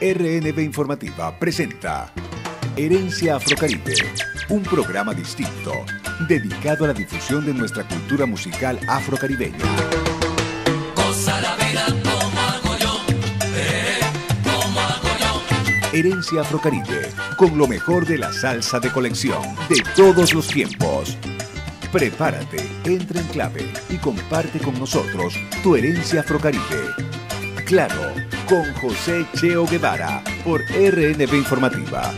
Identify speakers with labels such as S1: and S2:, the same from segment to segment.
S1: RNB Informativa presenta Herencia Afrocaribe, un programa distinto dedicado a la difusión de nuestra cultura musical afrocaribeña. Herencia Afrocaribe, con lo mejor de la salsa de colección de todos los tiempos. Prepárate, entra en clave y comparte con nosotros tu herencia Afrocaribe. Claro, con José Cheo Guevara por RNB Informativa.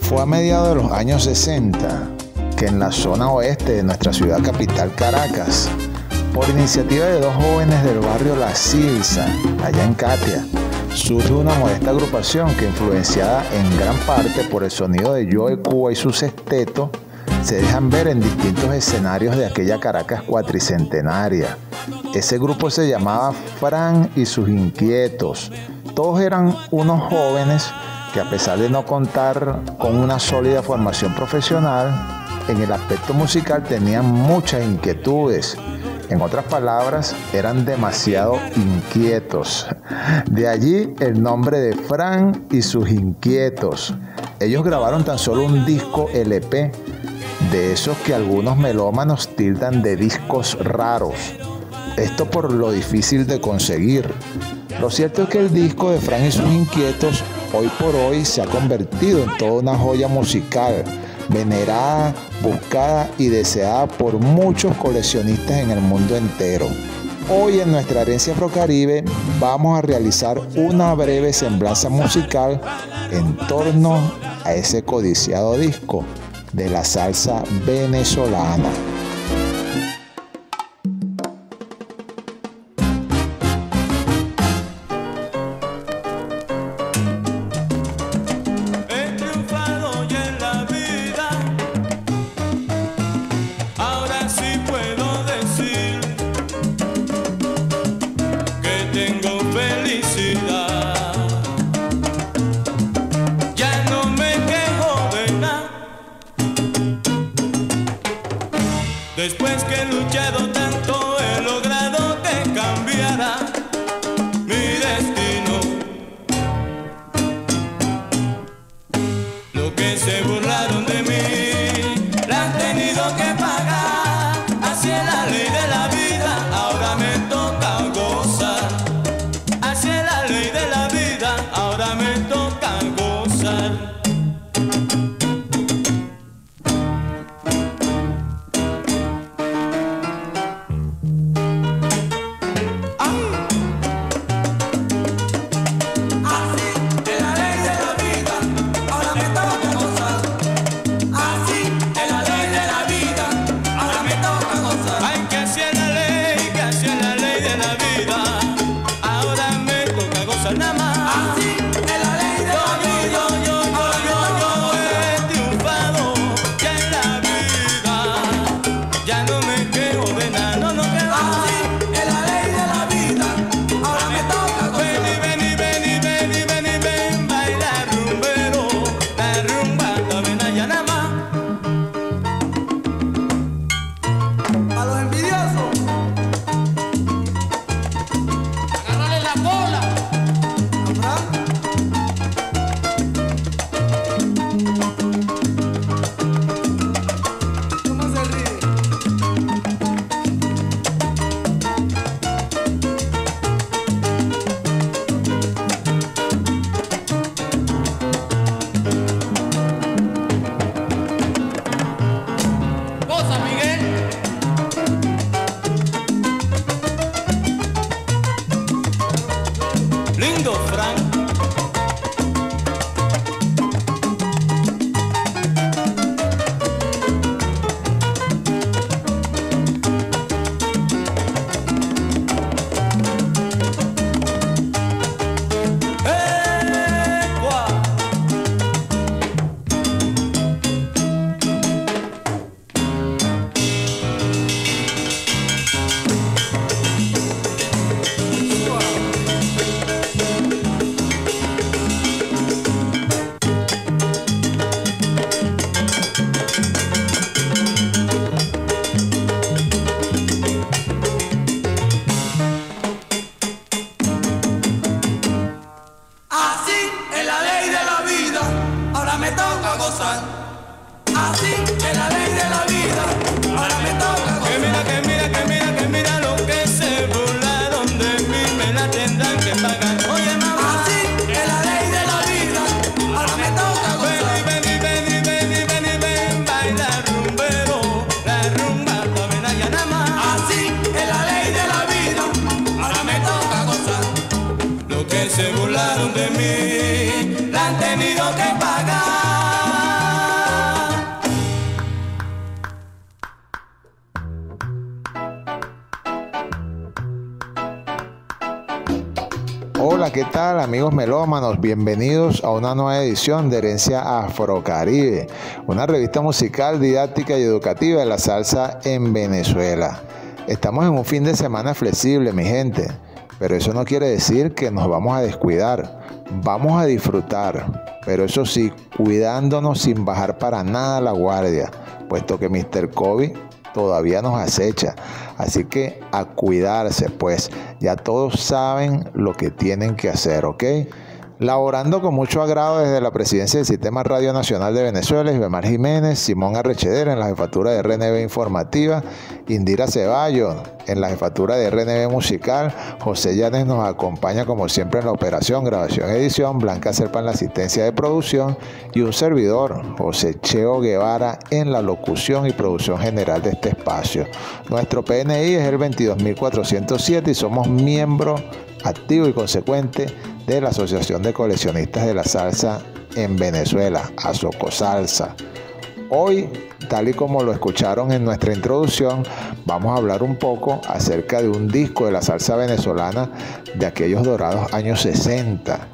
S2: Fue a mediados de los años 60 que en la zona oeste de nuestra ciudad capital Caracas, por iniciativa de dos jóvenes del barrio La Silsa, allá en Katia, surge una modesta agrupación que influenciada en gran parte por el sonido de Joe Cuba y su sexteto, se dejan ver en distintos escenarios de aquella Caracas cuatricentenaria. Ese grupo se llamaba Fran y sus inquietos. Todos eran unos jóvenes que a pesar de no contar con una sólida formación profesional, en el aspecto musical tenían muchas inquietudes. En otras palabras, eran demasiado inquietos. De allí el nombre de Fran y sus inquietos. Ellos grabaron tan solo un disco LP, de esos que algunos melómanos tildan de discos raros. Esto por lo difícil de conseguir. Lo cierto es que el disco de Fran y sus inquietos hoy por hoy se ha convertido en toda una joya musical venerada, buscada y deseada por muchos coleccionistas en el mundo entero. Hoy en nuestra herencia afrocaribe vamos a realizar una breve semblanza musical en torno a ese codiciado disco de la salsa venezolana. Melómanos? Bienvenidos a una nueva edición de Herencia Afrocaribe, una revista musical, didáctica y educativa de la salsa en Venezuela. Estamos en un fin de semana flexible, mi gente, pero eso no quiere decir que nos vamos a descuidar. Vamos a disfrutar, pero eso sí, cuidándonos sin bajar para nada la guardia, puesto que Mr. COVID todavía nos acecha. Así que a cuidarse, pues ya todos saben lo que tienen que hacer, ¿ok? Laborando con mucho agrado desde la presidencia del Sistema Radio Nacional de Venezuela, Isbemar Jiménez, Simón Arrechedera en la jefatura de RNB Informativa, Indira Ceballos en la jefatura de RNB Musical, José Llanes nos acompaña como siempre en la operación, grabación, edición, Blanca Serpa en la asistencia de producción y un servidor, José Cheo Guevara en la locución y producción general de este espacio. Nuestro PNI es el 22407 y somos miembro activo y consecuente de la Asociación de Coleccionistas de la Salsa en Venezuela, Asoco Salsa. Hoy, tal y como lo escucharon en nuestra introducción, vamos a hablar un poco acerca de un disco de la salsa venezolana de aquellos dorados años 60,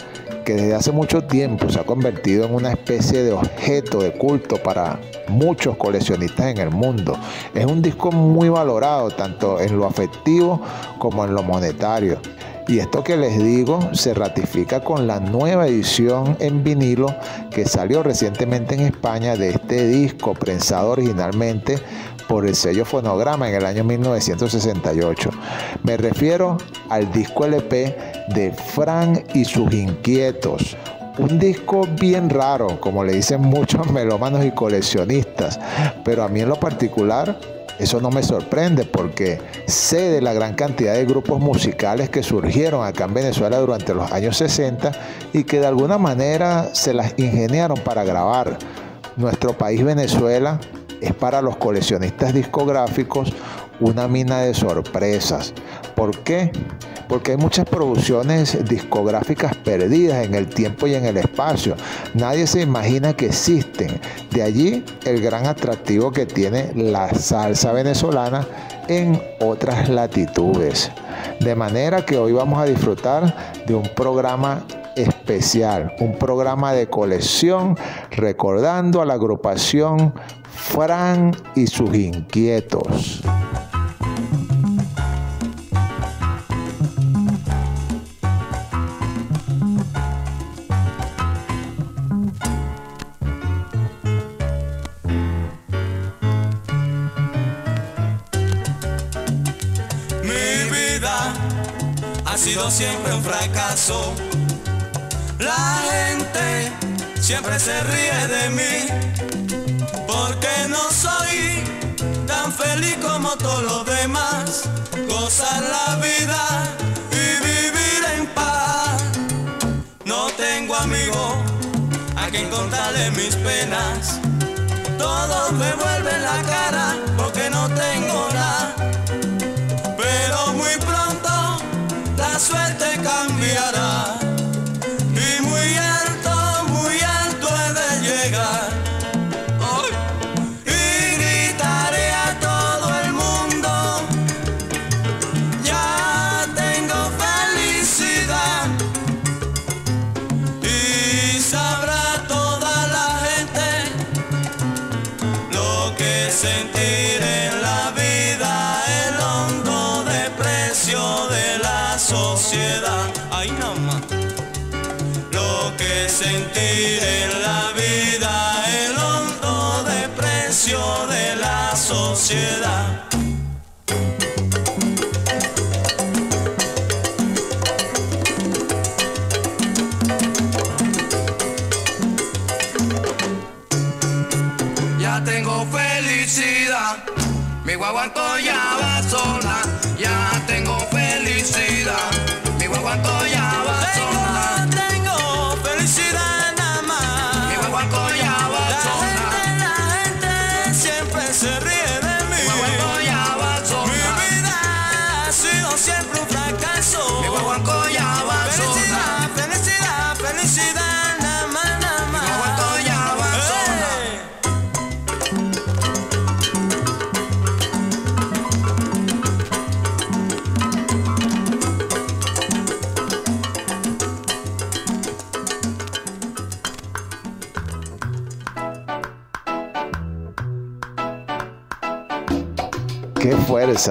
S2: que desde hace mucho tiempo se ha convertido en una especie de objeto de culto para muchos coleccionistas en el mundo. Es un disco muy valorado tanto en lo afectivo como en lo monetario. Y esto que les digo se ratifica con la nueva edición en vinilo que salió recientemente en España de este disco prensado originalmente por el sello Fonograma en el año 1968. Me refiero al disco LP de Fran y sus inquietos, un disco bien raro, como le dicen muchos melómanos y coleccionistas, pero a mí en lo particular eso no me sorprende porque sé de la gran cantidad de grupos musicales que surgieron acá en Venezuela durante los años 60 y que de alguna manera se las ingeniaron para grabar. Nuestro país Venezuela es para los coleccionistas discográficos una mina de sorpresas. ¿Por qué? Porque hay muchas producciones discográficas perdidas en el tiempo y en el espacio. Nadie se imagina que existen. De allí el gran atractivo que tiene la salsa venezolana en otras latitudes. De manera que hoy vamos a disfrutar de un programa especial, un programa de colección recordando a la agrupación Fran y sus inquietos.
S3: ha sido siempre un fracaso. La gente siempre se ríe de mí Gozar la vida y vivir en paz. No tengo amigos a quien contarle mis penas. Todos me vuelven la cara Que sentir en la vida, el hondo desprecio de la sociedad. Ya tengo felicidad, mi guaguanco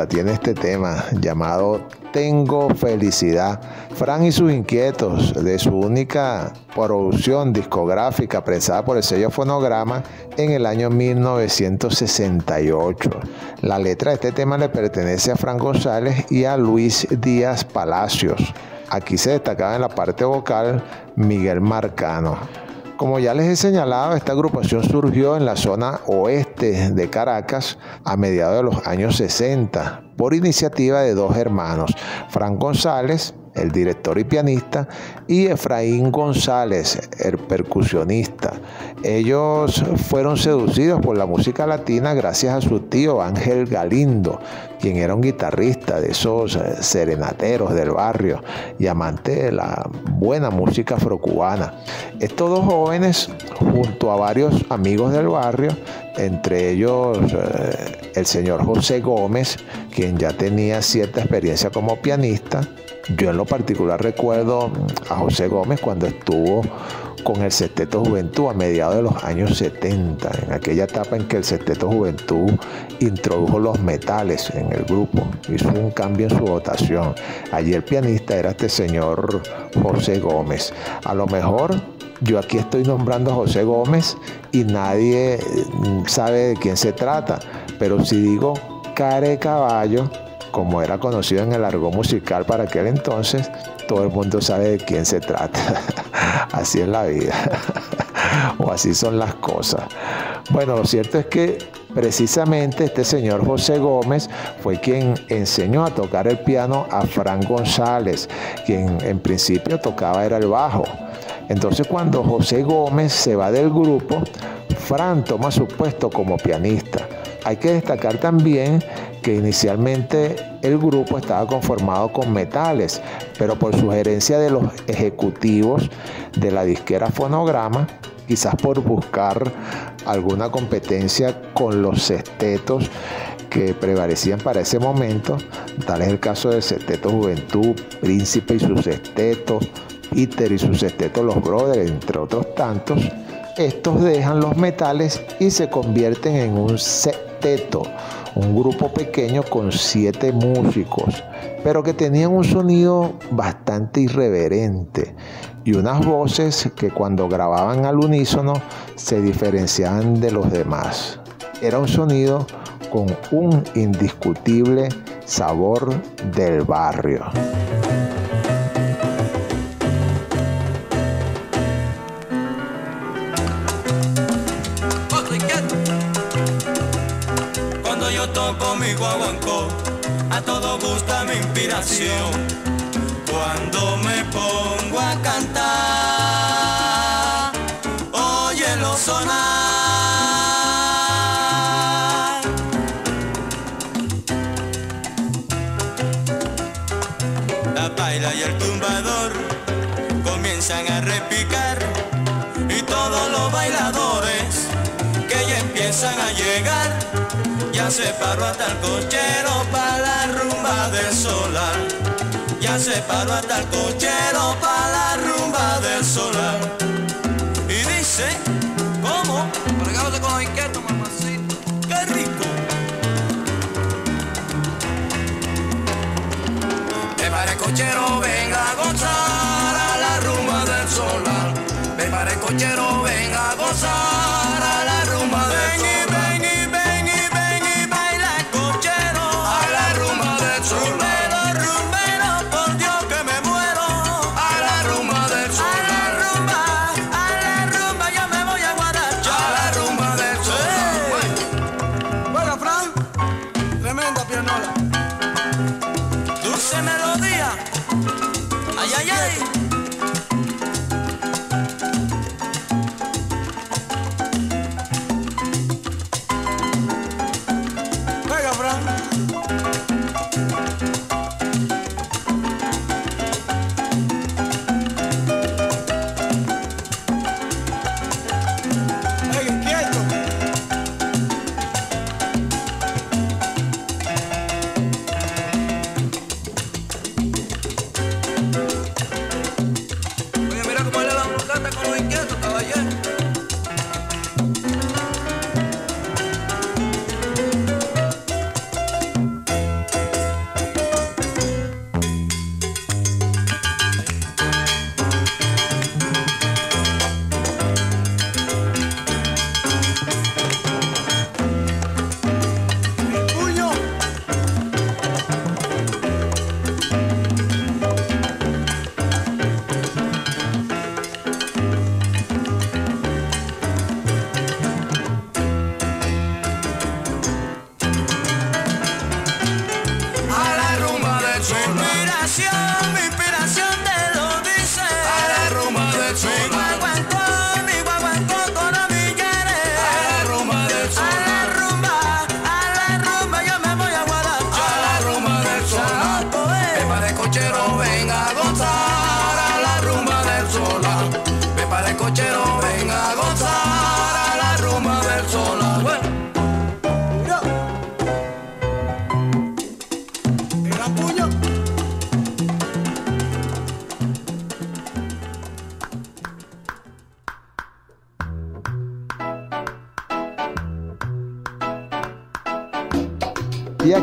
S2: tiene este tema llamado Tengo Felicidad. Fran y sus inquietos de su única producción discográfica prensada por el sello Fonograma en el año 1968. La letra de este tema le pertenece a Fran González y a Luis Díaz Palacios. Aquí se destacaba en la parte vocal Miguel Marcano. Como ya les he señalado, esta agrupación surgió en la zona oeste de Caracas a mediados de los años 60 por iniciativa de dos hermanos, Fran González el director y pianista, y Efraín González, el percusionista. Ellos fueron seducidos por la música latina gracias a su tío Ángel Galindo, quien era un guitarrista de esos serenateros del barrio y amante de la buena música afrocubana. Estos dos jóvenes, junto a varios amigos del barrio, entre ellos eh, el señor José Gómez, quien ya tenía cierta experiencia como pianista, yo en lo particular recuerdo a José Gómez cuando estuvo con el Sexteto Juventud a mediados de los años 70, en aquella etapa en que el Sexteto Juventud introdujo los metales en el grupo, hizo un cambio en su votación. Allí el pianista era este señor José Gómez. A lo mejor yo aquí estoy nombrando a José Gómez y nadie mm, sabe de quién se trata, pero si digo Care Caballo, como era conocido en el argot musical para aquel entonces, todo el mundo sabe de quién se trata. así es la vida. o así son las cosas. Bueno, lo cierto es que precisamente este señor José Gómez fue quien enseñó a tocar el piano a Fran González, quien en principio tocaba era el bajo. Entonces cuando José Gómez se va del grupo, Fran toma su puesto como pianista. Hay que destacar también que inicialmente el grupo estaba conformado con metales, pero por sugerencia de los ejecutivos de la disquera Fonograma, quizás por buscar alguna competencia con los sextetos que prevalecían para ese momento, tal es el caso del sexteto Juventud, Príncipe y su sexteto, Peter y su sexteto Los Brothers, entre otros tantos, estos dejan los metales y se convierten en un sexteto un grupo pequeño con siete músicos, pero que tenían un sonido bastante irreverente y unas voces que cuando grababan al unísono se diferenciaban de los demás. Era un sonido con un indiscutible sabor del barrio.
S3: A todo gusta mi inspiración. Cuando me pongo a cantar, lo sonar. La baila y el tumbador comienzan a repicar y todos los bailadores que ya empiezan a llegar ya se paró hasta el cochero para la rumba del solar. Ya se paró hasta el cochero para la rumba del solar. Y dice, ¿cómo? Regábate con los inquietos, mamacito. ¡Qué rico! Prepara el cochero, venga a gozar a la rumba del solar. Prepara el cochero, venga a gozar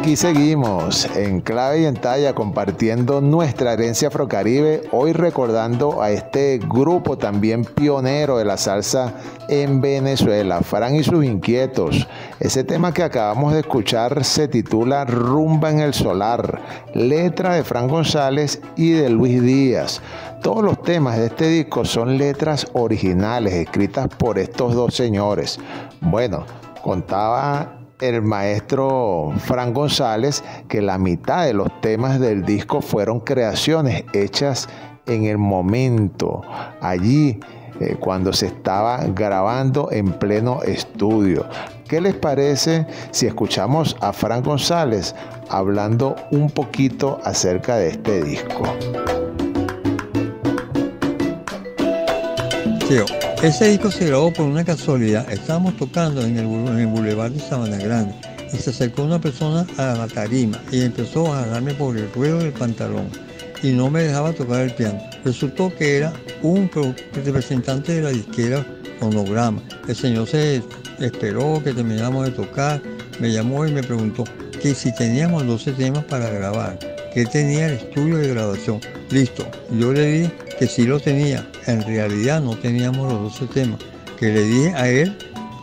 S2: aquí seguimos en clave y en talla compartiendo nuestra herencia afrocaribe, hoy recordando a este grupo también pionero de la salsa en Venezuela, Fran y sus inquietos. Ese tema que acabamos de escuchar se titula Rumba en el Solar, letra de Fran González y de Luis Díaz. Todos los temas de este disco son letras originales escritas por estos dos señores. Bueno, contaba el maestro Fran González que la mitad de los temas del disco fueron creaciones hechas en el momento, allí eh, cuando se estaba grabando en pleno estudio. ¿Qué les parece si escuchamos a Fran González hablando un poquito acerca de este disco?
S4: Ese disco se grabó por una casualidad. Estábamos tocando en el, en Boulevard de Sabana Grande y se acercó una persona a la tarima y empezó a agarrarme por el ruedo del pantalón y no me dejaba tocar el piano. Resultó que era un representante de la disquera Fonograma. El señor se esperó que terminamos de tocar, me llamó y me preguntó que si teníamos 12 temas para grabar, que tenía el estudio de grabación. Listo, yo le dije que sí lo tenía, en realidad no teníamos los 12 temas, que le dije a él,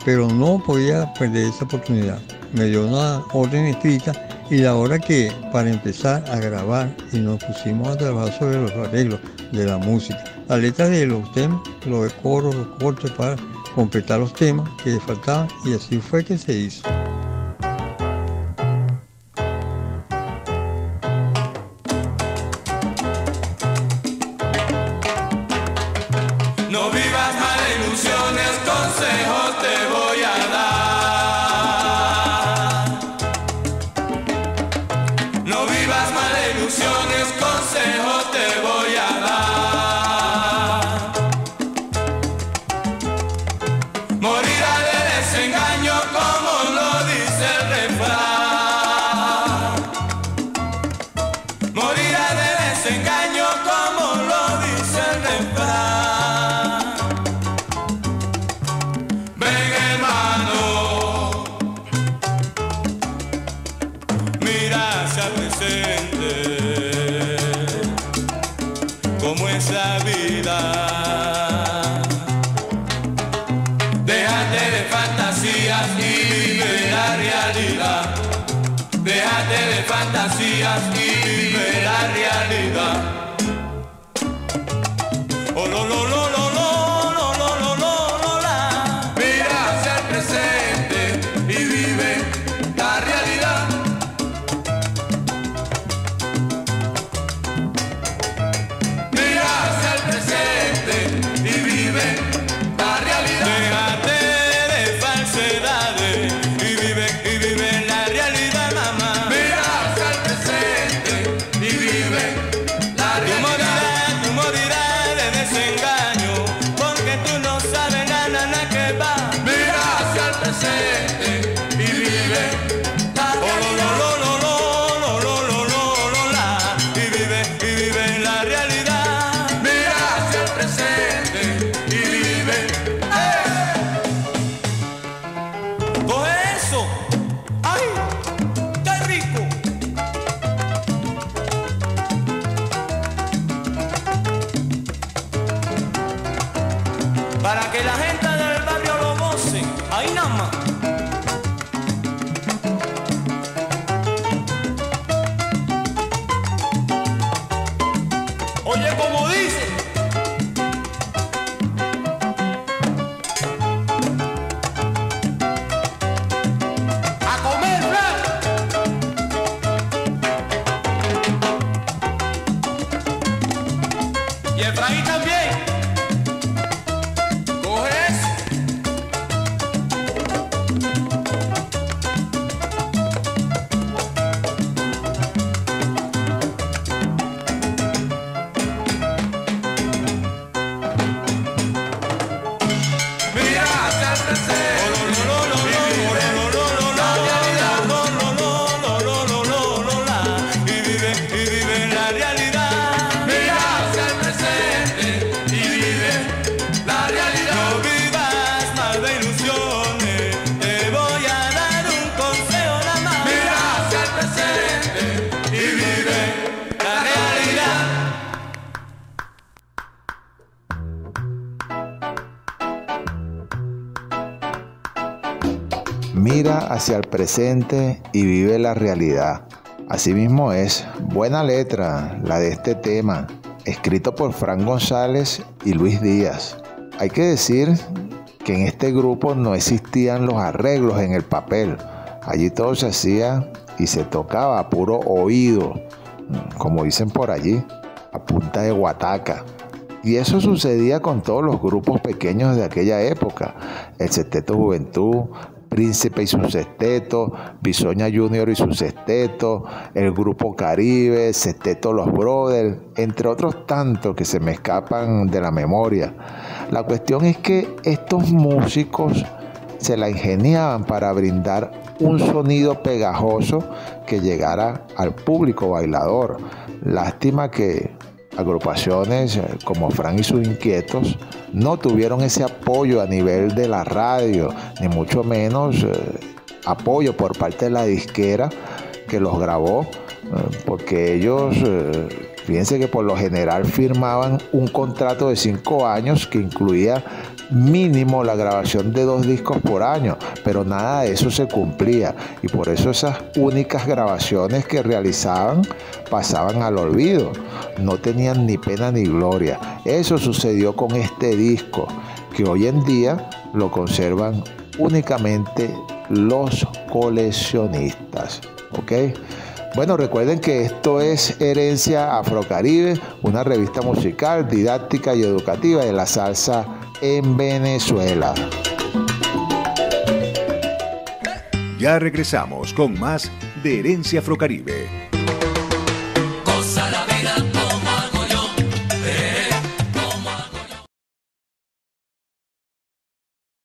S4: pero no podía perder esa oportunidad. Me dio una orden escrita y la hora que para empezar a grabar y nos pusimos a trabajar sobre los arreglos de la música, la letra de los temas, los de coro, los cortes para completar los temas que faltaban y así fue que se hizo.
S3: Presente
S2: hacia el presente y vive la realidad. Asimismo es buena letra la de este tema, escrito por Fran González y Luis Díaz. Hay que decir que en este grupo no existían los arreglos en el papel. Allí todo se hacía y se tocaba a puro oído, como dicen por allí, a punta de guataca. Y eso sucedía con todos los grupos pequeños de aquella época. El Sexteto Juventud, Príncipe y su sexteto, Bisoña Junior y su sexteto, el Grupo Caribe, Sexteto Los Brothers, entre otros tantos que se me escapan de la memoria. La cuestión es que estos músicos se la ingeniaban para brindar un sonido pegajoso que llegara al público bailador. Lástima que agrupaciones eh, como Fran y sus inquietos no tuvieron ese apoyo a nivel de la radio, ni mucho menos eh, apoyo por parte de la disquera que los grabó, eh, porque ellos, fíjense que por lo general firmaban un contrato de cinco años que incluía mínimo la grabación de dos discos por año, pero nada de eso se cumplía y por eso esas únicas grabaciones que realizaban pasaban al olvido, no tenían ni pena ni gloria. Eso sucedió con este disco, que hoy en día lo conservan únicamente los coleccionistas. ¿Ok? Bueno, recuerden que esto es Herencia Afrocaribe, una revista musical, didáctica y educativa de la salsa en Venezuela.
S1: Ya regresamos con más de Herencia Afrocaribe